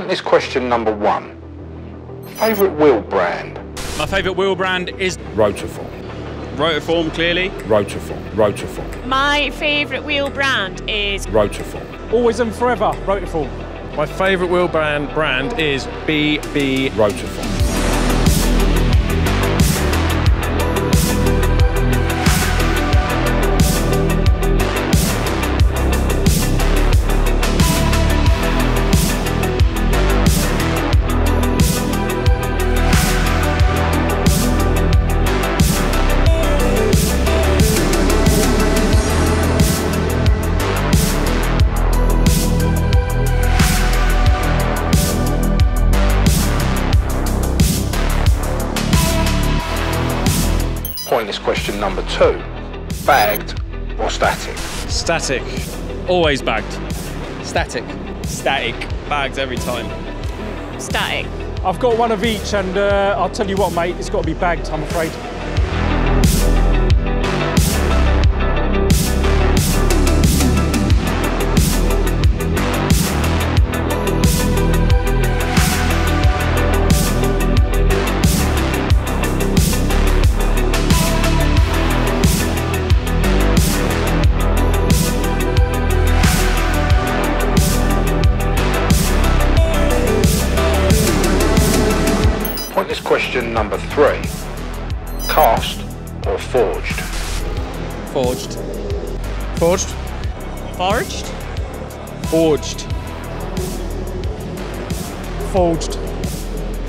Pointless question number one. Favourite wheel brand? My favourite wheel brand is Rotiform. Rotiform, clearly. Rotiform. Rotiform. My favourite wheel brand is Rotiform. Always and forever, Rotiform. My favourite wheel brand brand is BB. Rotiform. Number two. Bagged or static? Static. Always bagged. Static. Static. Bagged every time. static. I've got one of each, and uh, I'll tell you what, mate, it's got to be bagged, I'm afraid. Question number three. Cast or forged? Forged. Forged. Forged? Forged. Forged.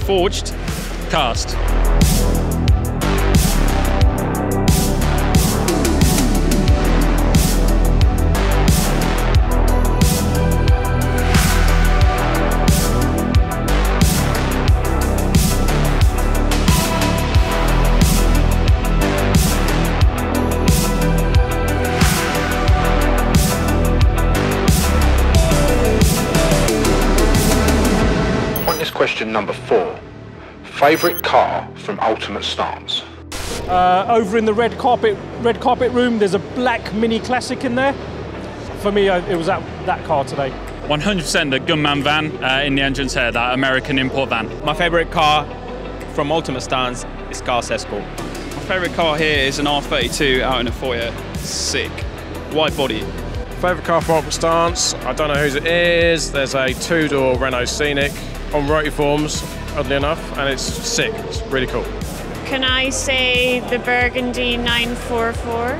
Forged. Cast. Question number four. Favourite car from Ultimate Stance? Uh, over in the red carpet, red carpet room, there's a black Mini Classic in there. For me, it was that, that car today. 100% the Gunman van uh, in the entrance here, that American import van. My favourite car from Ultimate Stance is Car Escort. My favourite car here is an R32 out in a foyer. Sick. Wide body. Favourite car from Ultimate Stance. I don't know whose it is. There's a two-door Renault Scenic on Rotiforms, oddly enough, and it's sick. It's really cool. Can I say the Burgundy 944?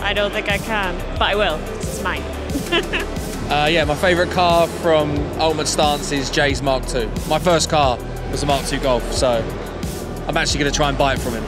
I don't think I can, but I will. It's mine. Uh, yeah, my favourite car from Ultimate Stance is Jay's Mark II. My first car was a Mark II Golf, so I'm actually going to try and buy it from him.